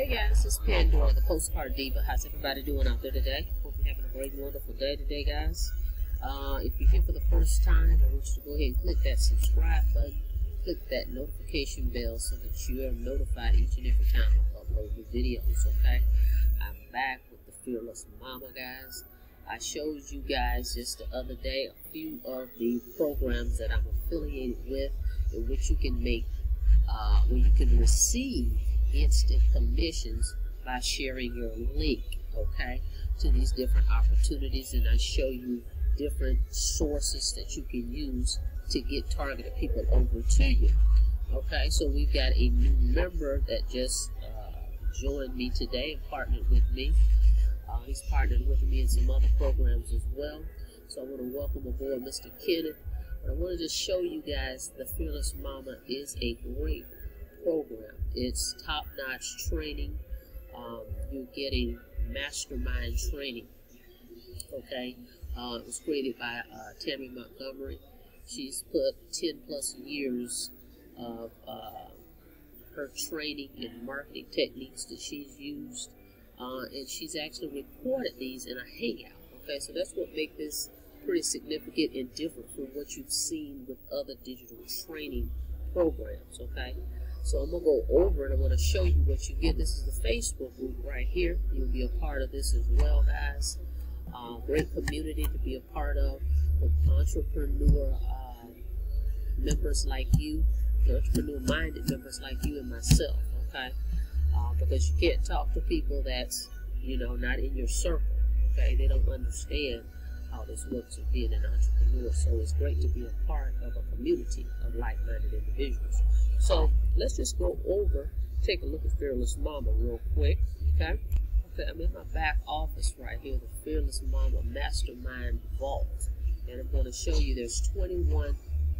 Hey guys, it's Pandora, the Postcard Diva. How's everybody doing out there today? Hope you're having a great, wonderful day today, guys. Uh, if you're here for the first time, I want you to go ahead and click that subscribe button, click that notification bell so that you are notified each and every time I upload new videos, okay? I'm back with the Fearless Momma, guys. I showed you guys just the other day a few of the programs that I'm affiliated with in which you can make, uh, where you can receive instant commissions by sharing your link, okay, to these different opportunities. And I show you different sources that you can use to get targeted people over to you. Okay, so we've got a new member that just uh, joined me today and partnered with me. Uh, he's partnered with me in some other programs as well. So I want to welcome aboard Mr. Kenneth. But I want to just show you guys the Fearless Momma is a great program. It's top-notch training. Um, you're getting mastermind training. Okay, uh, it was created by uh, Tammy Montgomery. She's put 10 plus years of uh, her training and marketing techniques that she's used, uh, and she's actually recorded these in a hangout. Okay, so that's what makes this pretty significant and different from what you've seen with other digital training programs. Okay, so I'm going to go over and I'm going to show you what you get. This is the Facebook group right here. You'll be a part of this as well, guys. Uh, great community to be a part of with entrepreneur uh, members like you, entrepreneur-minded members like you and myself, okay? Uh, because you can't talk to people that's, you know, not in your circle, okay? They don't understand how this works of being an entrepreneur. So it's great to be a part of a community of like-minded individuals. So let's just go over, take a look at Fearless Momma real quick, okay? Okay, I'm in my back office right here, the Fearless Momma Mastermind Vault. And I'm going to show you there's 21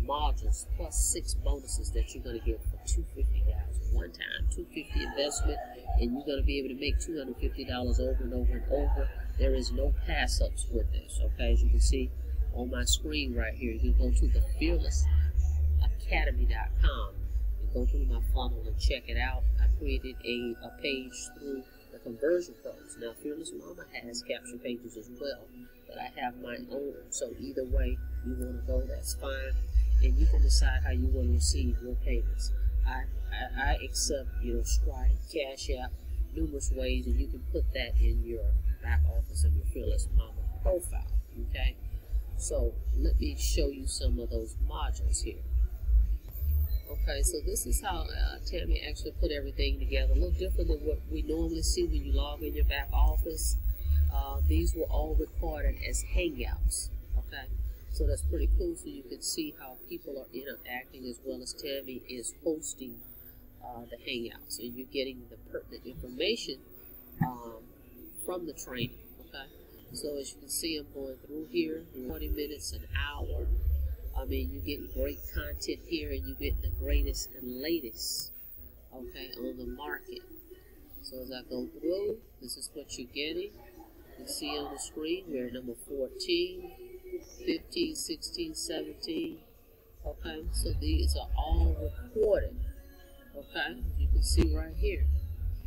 modules plus six bonuses that you're going to get for 250 guys one time 250 investment and you're going to be able to make $250 over and over and over there is no pass ups with this okay? As you can see on my screen right here you can go to the fearlessacademy.com and go through my funnel and check it out. I created a, a page through the conversion pros. Now Fearless Momma has capture pages as well but I have my own. So either way you want to go that's fine. And you can decide how you want to receive your payments. I, I, I accept, you know, Stripe, Cash App, numerous ways, and you can put that in your back office of your Fearless Momma profile, okay? So let me show you some of those modules here. Okay, so this is how uh, Tammy actually put everything together. A little different than what we normally see when you log in your back office. Uh, these were all recorded as Hangouts, okay? So that's pretty cool. So you can see how people are interacting as well as Tammy is hosting uh, the Hangouts. And you're getting the pertinent information um, from the training. Okay. So as you can see, I'm going through here 20 minutes, an hour. I mean, you're getting great content here and you're getting the greatest and latest, okay, on the market. So as I go through, this is what you're getting. You see on the screen, we're at number 14. 15, 16, 17. Okay, so these are all recorded. Okay, you can see right here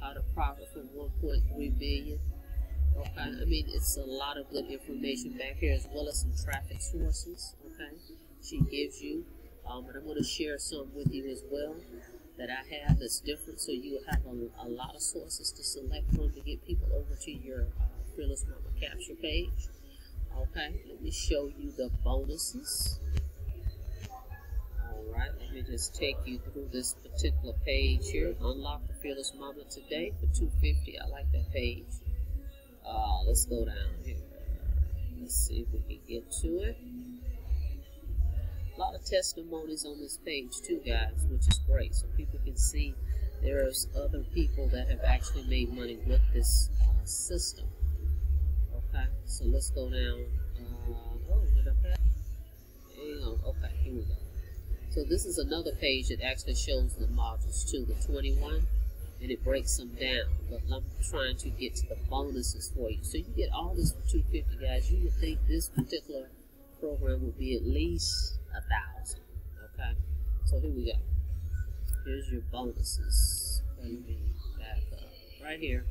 how to profit from 1.3 billion. Okay, I mean it's a lot of good information back here as well as some traffic sources. Okay, she gives you, um, and I'm going to share some with you as well that I have that's different, so you have a, a lot of sources to select from to get people over to your uh, Fearless Momma capture page. Okay, let me show you the bonuses. Alright, let me just take you through this particular page here. Unlock the Fearless Momma today for 250 I like that page. Uh, let's go down here. Let's see if we can get to it. A lot of testimonies on this page too, guys, which is great. So people can see there's other people that have actually made money with this uh, system. Okay, so let's go down. Uh, oh, did I pass? Hang on. Okay, here we go. So this is another page that actually shows the modules too, the 21, and it breaks them down. But I'm trying to get to the bonuses for you. So you get all this for 250 guys. You would think this particular program would be at least a thousand. Okay, so here we go. Here's your bonuses. Let me back up. Right right here.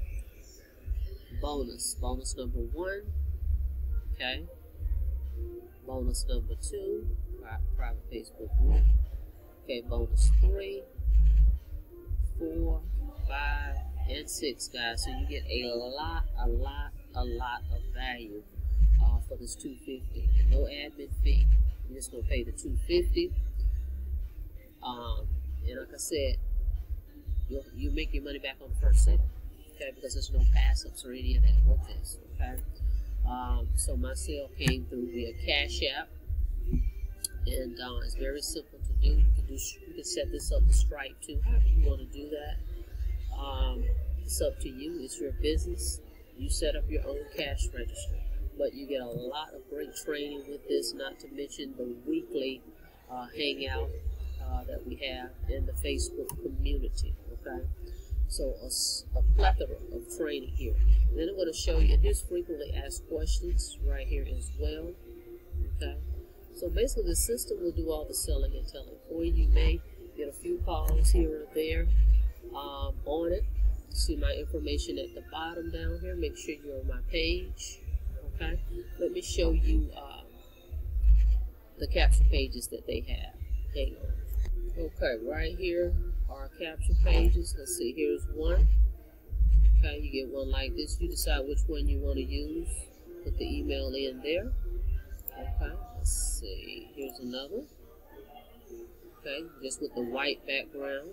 Bonus. Bonus number one. Okay. Bonus number two. Private Facebook group. Okay, bonus three, four, five, and six, guys. So you get a lot, a lot, a lot of value uh, for this 250. No admin fee. You're just gonna pay the 250. Um, and like I said, you you make your money back on the first sale. Okay, because there's no pass ups or any of that with this. Okay. Um, so my sale came through via Cash App, and uh, it's very simple to do. You can do you can set this up with Stripe too. However you want to do that, um, it's up to you. It's your business. You set up your own cash register, but you get a lot of great training with this. Not to mention the weekly uh, hangout uh, that we have in the Facebook community. Okay. So a, a, plethora of training here. And then I'm going to show you, here's frequently asked questions right here as well. Okay. So basically the system will do all the selling and telling for you. You may get a few calls here or there um, on it. See my information at the bottom down here. Make sure you're on my page. Okay. Let me show you uh, the capture pages that they have. Hang on. Okay, right here are capture pages. Let's see, here's one. Okay, you get one like this. You decide which one you want to use. Put the email in there. Okay, let's see. Here's another. Okay, just with the white background.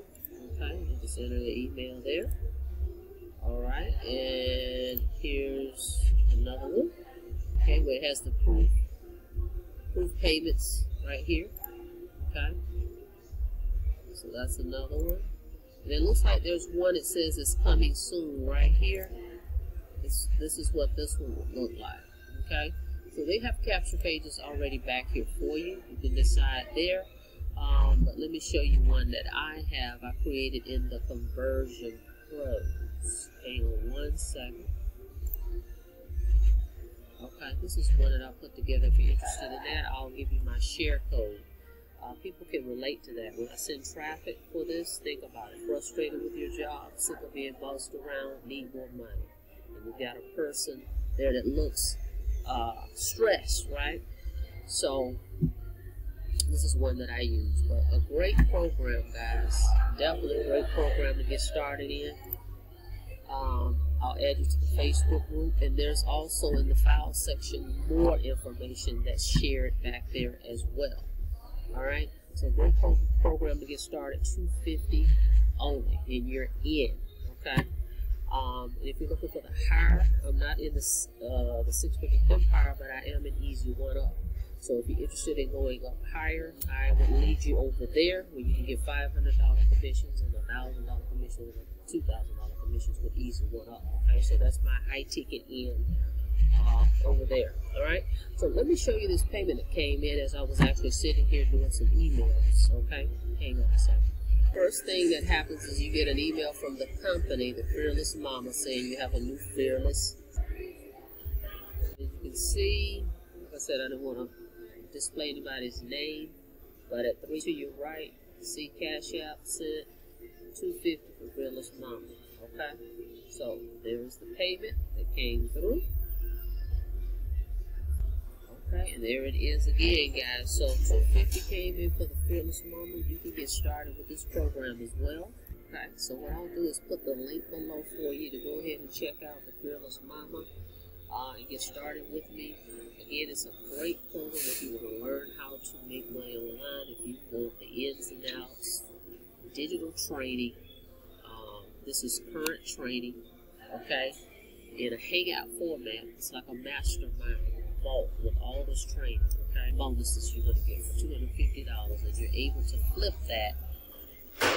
Okay, you just enter the email there. Alright, and here's another one. Okay, where it has the proof proof payments right here. Okay. So that's another one. And it looks like there's one that says it's coming soon right here. It's, this is what this one would look like. Okay. So they have capture pages already back here for you. You can decide there. Um, but let me show you one that I have. I created in the Conversion Pros. Hang on one second. Okay, this is one that I put together. If you're interested in that, I'll give you my share code. Uh, people can relate to that. When I send traffic for this, think about it. Frustrated with your job, sick of being bossed around, need more money. And we've got a person there that looks uh, stressed, right? So this is one that I use. But a great program, guys. Definitely a great program to get started in. Um, I'll add you to the Facebook group, and there's also in the file section more information that's shared back there as well. All right, so great pro program to get started, 250 only, and you're in. Okay. Um, if you're looking for the higher, I'm not in the uh, the six figure empire, but I am an easy one up. So if you're interested in going up higher, I would lead you over there where you can get $500 commissions and $1,000 commissions and $2,000 commissions with easy one up. Okay, so that's my high ticket in uh, over there. All right. So let me show you this payment that came in as I was actually sitting here doing some emails. Okay. Hang on a second. First thing that happens is you get an email from the company, the Fearless Momma, saying you have a new Fearless. As you can see, like I said, I don't want to display anybody's name, but at three to your right, see Cash App sent 250 for Fearless Momma. Okay, so there's the payment that came through. And there it is again, guys. So 250 came in for the Fearless Momma. You can get started with this program as well. Okay, so what I'll do is put the link below for you to go ahead and check out the Fearless Momma uh, and get started with me. Again, it's a great program if you want to learn how to make money online, if you want the ins and outs, digital training. Um, this is current training, okay, in a hangout format. It's like a mastermind with all this training, okay, bonuses you're going to get for $250, and you're able to flip that,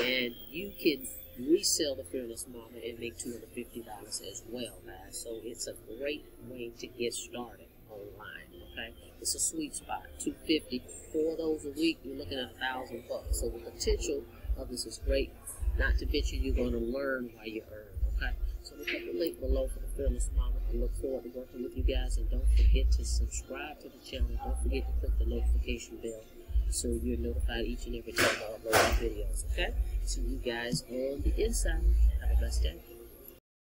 and you can resell the Fearless Momma and make $250 as well, guys. So it's a great way to get started online, okay? It's a sweet spot, 250 Four of those a week, you're looking at a thousand bucks. So the potential of this is great. Not to mention you're going to learn while you earn? So we'll put the link below for the Fearless Momma. I look forward to working with you guys. And don't forget to subscribe to the channel. Don't forget to click the notification bell so you're notified each and every time I upload videos. Okay? See you guys on the inside. Have a blessed day.